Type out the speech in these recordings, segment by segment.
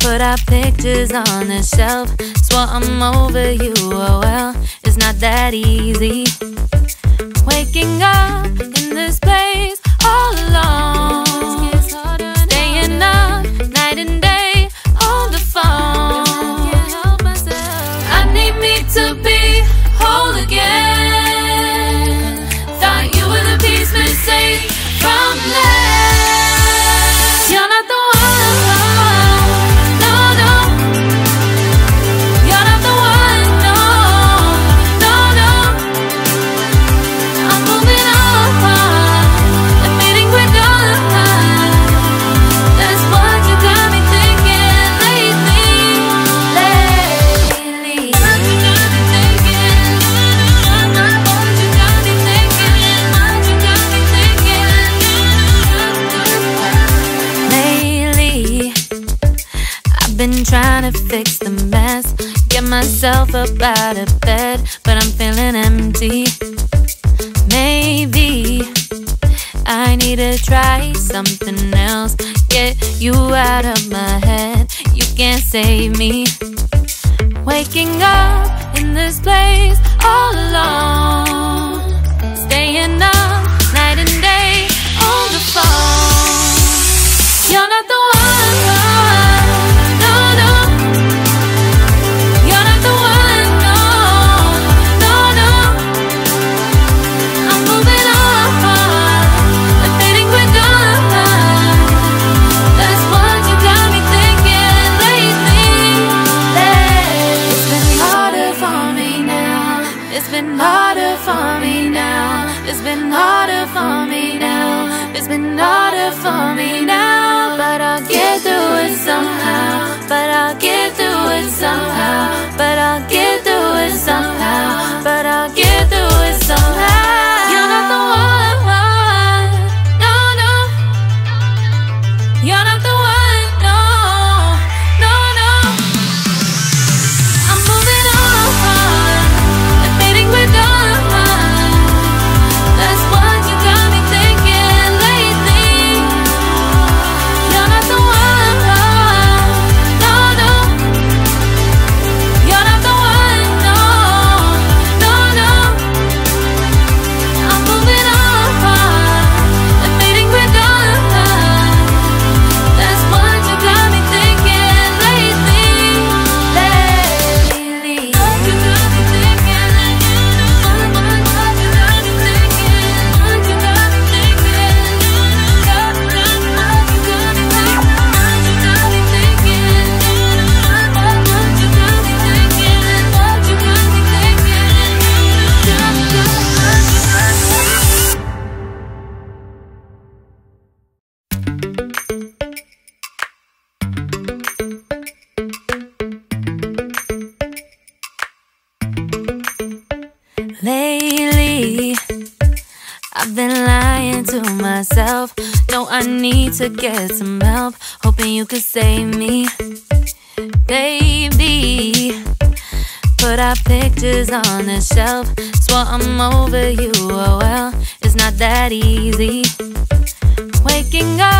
Put our pictures on the shelf. Swore I'm over you. Oh well, it's not that easy. Waking up fix the mess. Get myself up out of bed, but I'm feeling empty. Maybe I need to try something else. Get you out of my head. You can't save me. Waking up in this place all alone. Staying up night and day on the phone. You're not the It's been harder for me now. It's been harder for me now. It's been harder for me now. But I'll get through it somehow. But I'll get through it somehow. But I'll get through it somehow. But I'll get Lately, I've been lying to myself. No, I need to get some help. Hoping you could save me, baby. Put our pictures on the shelf. Swore I'm over you. Oh well, it's not that easy. Waking up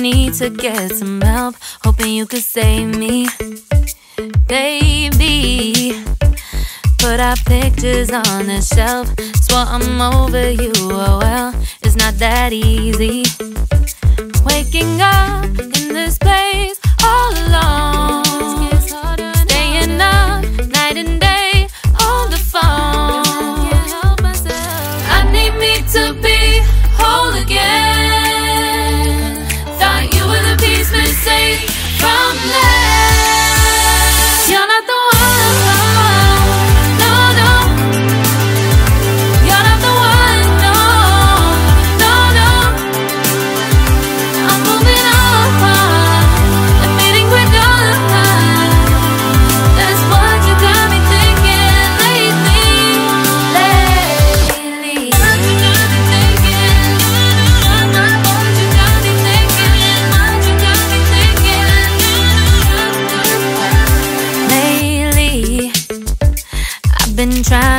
need to get some help. Hoping you could save me, baby. Put our pictures on the shelf. Swore I'm over you, oh well, it's not that easy. Waking up in this place.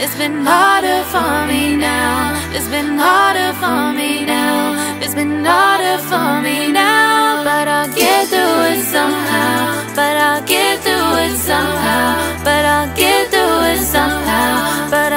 It's been harder for me now. It's been harder for me now. It's been harder for me now. But I'll get through it somehow. But I'll get through it somehow. But I'll get through it somehow. But